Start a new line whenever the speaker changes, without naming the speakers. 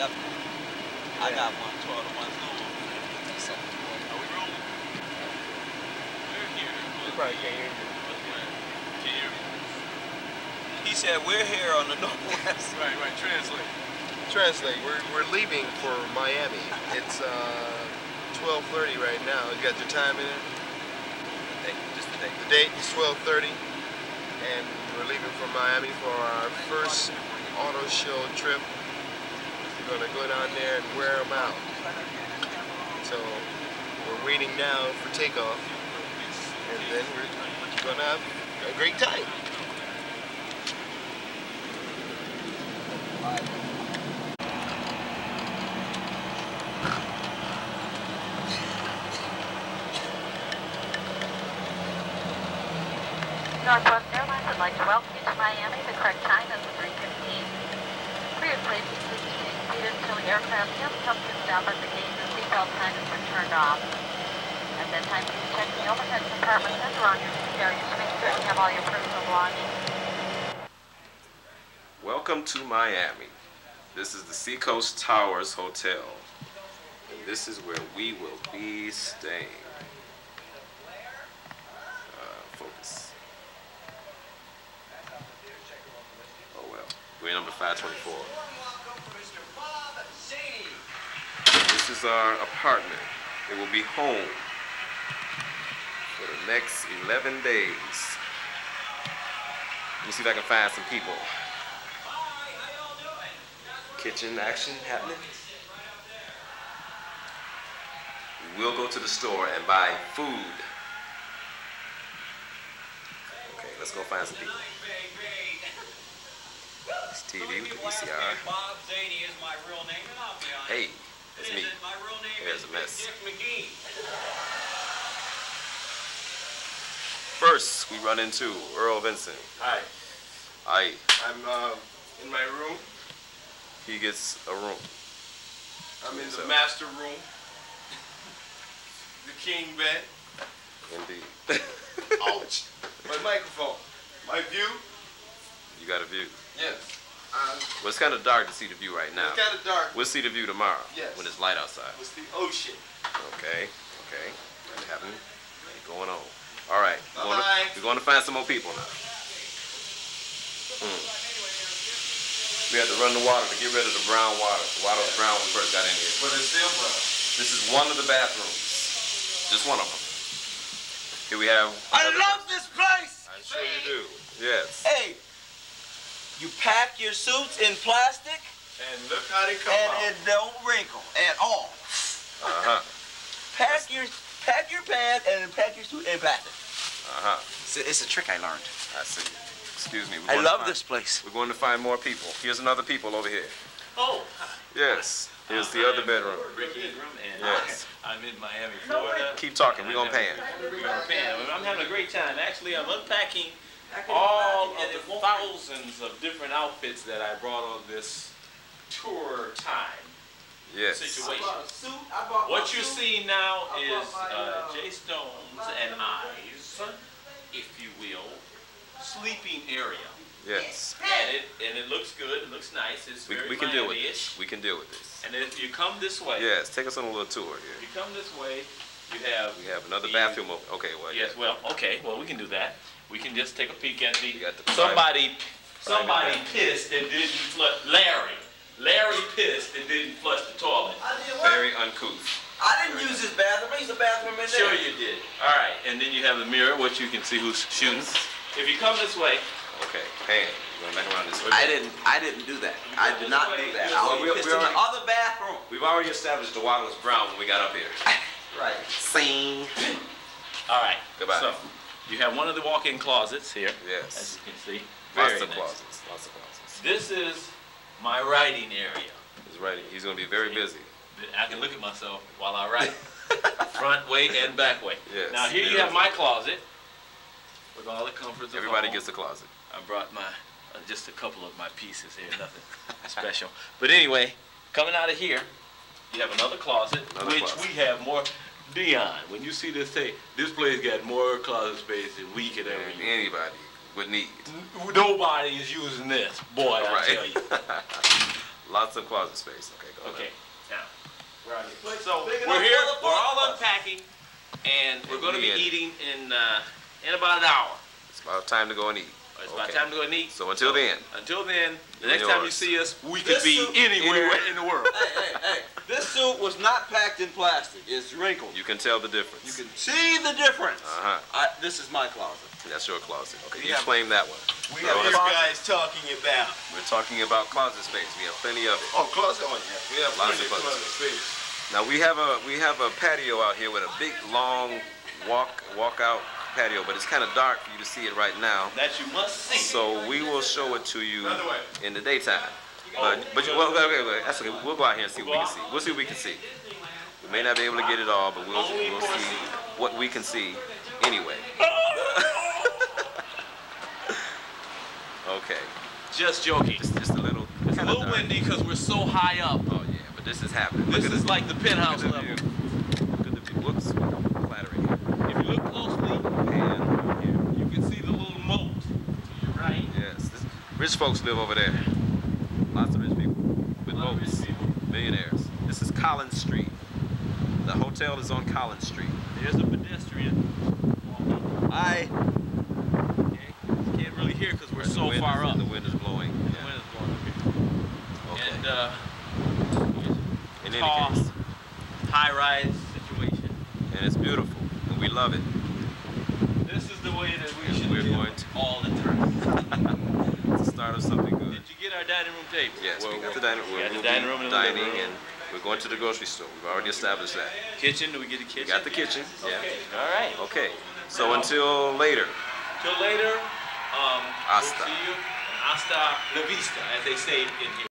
definitely. I got one 12 to 1 Zulu.
So,
Are we rolling? We're here.
you probably can't hear me.
Can you hear me?
He said, we're here on the Northwest.
Right, right. Translate.
Translate. We're, we're leaving for Miami. It's uh, 12:30 right now. You got your time in it?
Hey, just the day.
The date is 12:30, and we're leaving for Miami for our first auto show trip. We're gonna go down there and wear them out. So we're waiting now for takeoff, and then we're gonna have a great time.
Northwest Airlines would like to welcome you to Miami. The correct time is 3.15. For your safety, please remain seated the stop at the gate and seatbelt turned off. At time, please check the overhead your to make sure you have all your personal belongings.
Welcome to Miami. This is the Seacoast Towers Hotel. And this is where we will be staying. Uh, focus. Oh well. We're number 524. This is our apartment. It will be home for the next 11 days. Let me see if I can find some people kitchen action happening. We will go to the store and buy food. Okay, let's go find some people. It's TV with the VCR.
Bob Zadie is my real name, and I'll be honest.
Hey, it's
It
me.
isn't. My real name
There's a mess.
McGee.
First, we run into Earl Vincent.
Hi,
I
I'm uh, in my room.
he gets a room.
I'm in the master room. The king bed.
Indeed.
Ouch. My microphone. My view.
you got a view.
Yes. Um,
Well, it's kind of dark to see the view right now.
it's kind of dark.
We'll see the view tomorrow
Yes.
when it's light outside.
It's the ocean.
Okay, okay. What happened? What's going on? All right. We're going,
Bye.
to, we're going to find some more people now. Hmm. We had to run the water to get rid of the brown water. The water was brown when we first got in here.
But it's still brown.
This is one of the bathrooms. Just one of them. Here we have.
I love this place.
I'm sure you do. Yes.
Hey, you pack your suits in plastic
And look how they come
and
out.
it don't wrinkle at all.
Uh huh.
Pack your pack your pants and then pack your suit in plastic.
Uh huh.
It's a, it's a trick I learned.
I see. Excuse me. we're
I
going to
love
find-
this place.
We're going to find more people. Here's another people over here.
Oh,
Yes. Here's the other bedroom.
Rick Ingram, and
Yes.
I'm in Miami, Florida.
Keep talking. We're gonna pan.
We're gonna pan. I'm having a great time. Actually, I'm unpacking all of the thousands of different outfits that I brought on this tour time
Yes.
situation.
suit. I
What you see now is uh, Jay Stones and I's, if you will, sleeping area.
Yes.
And it and it looks good. It looks nice. It's
We,
very
we can deal with
Miami-ish.
this. We can deal with this.
And if you come this way,
Yes. Take us on a little tour here.
if
here.
you come this way, you have
We have another
the-
bathroom. Over. Okay. Well.
Yes, well, okay, well, we can do that. We can just take a peek at the,
the
somebody, somebody
private-
pissed and didn't flush, Larry. Larry pissed and didn't flush the toilet.
I did what?
Very uncouth.
I didn't use this bathroom. I used the bathroom in there.
Sure you did. All right, and then you have the mirror, which you can see who's shooting. If you come this way,
Okay. Pan. We're going back around this way.
I didn't. I didn't do that. I did not do that. I was
we're-
pissed
we're
in the other bathroom.
We've already established the water was brown when we got up here.
Right. Sing.
all right.
Goodbye.
So, you have one of the walk-in closets here,
Yes.
as you can see.
Lots of
nice.
closets. Lots of closets.
This is my writing area.
He's ready. He's going to be very busy.
I can look at myself while I write. Front way and back way.
Yes.
Now here you have my closet with all the comforts
Everybody
home.
gets a closet.
I brought my uh, just a couple of my pieces here, nothing special. But anyway, coming out of here, you have another closet,
Another
which
closet.
we have more. Dion, when you see this thing, this place got more closet space than we could ever use.
anybody would need.
N- Nobody is using this, boy. I
Right.
tell you.
Lots of closet space. Okay, go
Okay,
ahead.
now, we're out here. So, we're here, we're all
both of us.
unpacking, and we're gonna be eating in, uh, in about an hour.
It's about time to go and eat.
It's about
Okay.
time to go and eat.
So until then,
Until then, the next
and
time you see us, we
This
could be
suit-
anywhere
Anywhere.
in the world.
Hey, hey, hey. This suit was not packed in plastic. It's wrinkled.
you can tell the difference.
You can see the difference.
Uh-huh.
I, this is my closet.
That's your closet. Okay,
We
you
have-
claim that one.
We
Go
have
ahead.
a closet.
guys talking about?
We're talking about closet space. We have plenty of it.
Oh, closet, oh yeah, we have
Lots
plenty
of
of
closet
closet space.
Now we have a we have a patio out here with a big long walk walk out patio, but it's kind of dark for you to see it right now.
That you must see.
So we will show it to you in the daytime. But but you, well, okay, okay, that's okay. We'll go out here and see what we can see. We'll see what we can see. We may not be able to get it all, but we'll we'll see what we can see anyway. Oh! okay,
Just joking.
just just a little.
It's a little windy because we're so high up.
Oh yeah, but this is happening.
This
Look
is like the penthouse level.
the view. Look at the view. Whoops, clattering here.
If you look closely,
And here.
you can see the little moat to your right.
Yes, this, rich folks live over there. Lots of rich people with boats,
people.
millionaires. This is Collins Street. The hotel is on Collins Street.
There's a pedestrian walking.
I
Okay. Can't really hear because we're so
wind
far up.
The wind is blowing.
The wind is blowing up here.
Okay.
And uh,
In any
tall,
case,
high-rise situation.
and it's beautiful, and we love it.
This is the way that we
And
should
we're going to-
all the time.
It's the start of something good.
Did you get our dining room table?
Yes,
Well,
we got the dining
we
room.
got the dining room and the
dining,
room.
and we're going to the grocery store. We've already established that.
Kitchen? Do we get the kitchen?
We got the kitchen. Yeah.
Okay. All right.
Okay. So until later.
Till later. Um,
Hasta.
We'll see you. Hasta la vista, as they say in here.